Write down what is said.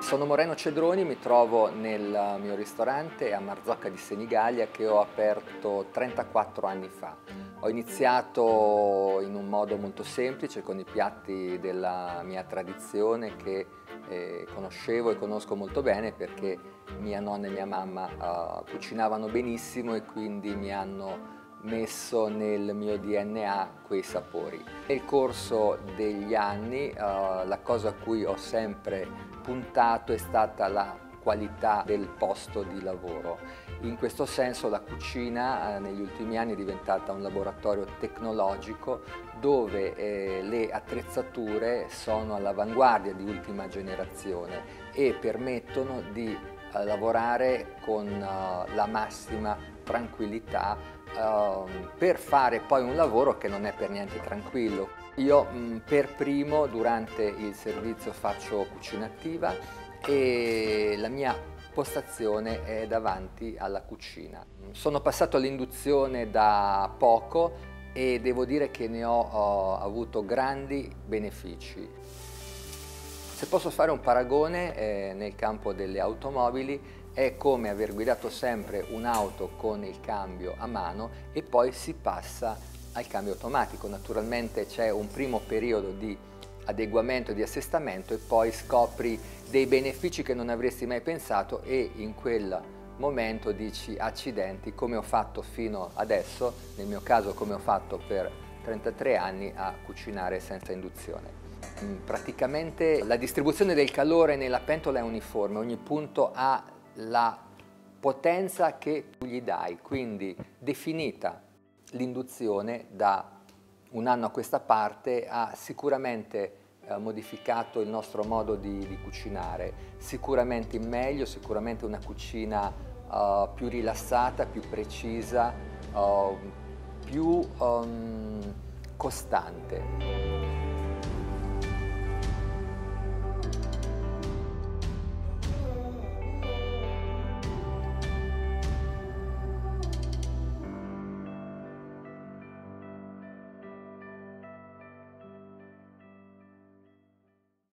Sono Moreno Cedroni, mi trovo nel mio ristorante a Marzocca di Senigallia che ho aperto 34 anni fa. Ho iniziato in un modo molto semplice con i piatti della mia tradizione che eh, conoscevo e conosco molto bene perché mia nonna e mia mamma uh, cucinavano benissimo e quindi mi hanno messo nel mio DNA quei sapori. Nel corso degli anni uh, la cosa a cui ho sempre puntato è stata la qualità del posto di lavoro. In questo senso la cucina eh, negli ultimi anni è diventata un laboratorio tecnologico dove eh, le attrezzature sono all'avanguardia di ultima generazione e permettono di eh, lavorare con uh, la massima tranquillità uh, per fare poi un lavoro che non è per niente tranquillo. Io mh, per primo durante il servizio faccio cucina attiva e la mia postazione è davanti alla cucina. Sono passato all'induzione da poco e devo dire che ne ho, ho avuto grandi benefici. Se posso fare un paragone eh, nel campo delle automobili è come aver guidato sempre un'auto con il cambio a mano e poi si passa al cambio automatico. Naturalmente c'è un primo periodo di adeguamento, di assestamento e poi scopri dei benefici che non avresti mai pensato e in quel momento dici accidenti come ho fatto fino adesso, nel mio caso come ho fatto per 33 anni a cucinare senza induzione. Mm, praticamente la distribuzione del calore nella pentola è uniforme, ogni punto ha la potenza che tu gli dai, quindi definita l'induzione da un anno a questa parte ha sicuramente eh, modificato il nostro modo di, di, cucinare, sicuramente in meglio, sicuramente una cucina uh, più rilassata, più precisa, uh, più um, costante.